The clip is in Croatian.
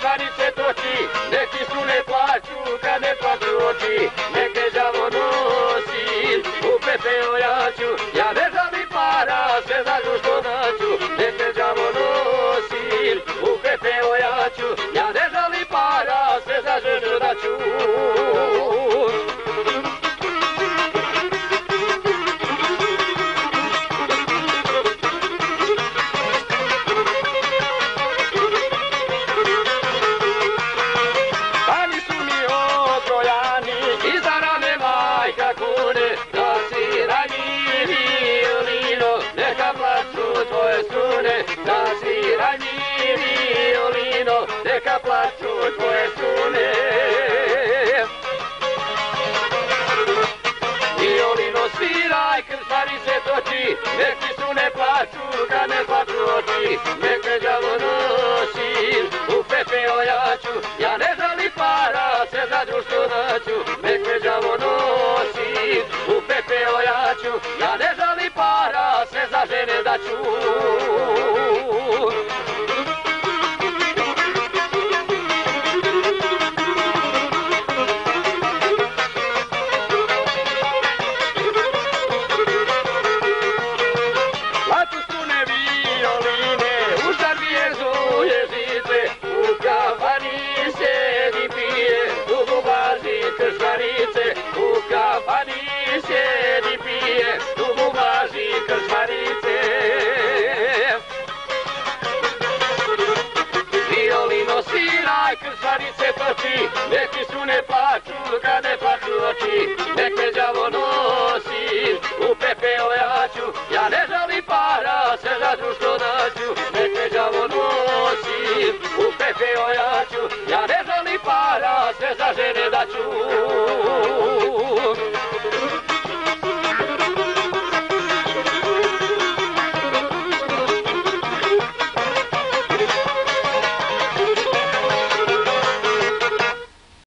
Sanitary Nek su ne plaću, da ne plaću oči, nek me đavo nosi, u pepeo ja ću, ja ne znam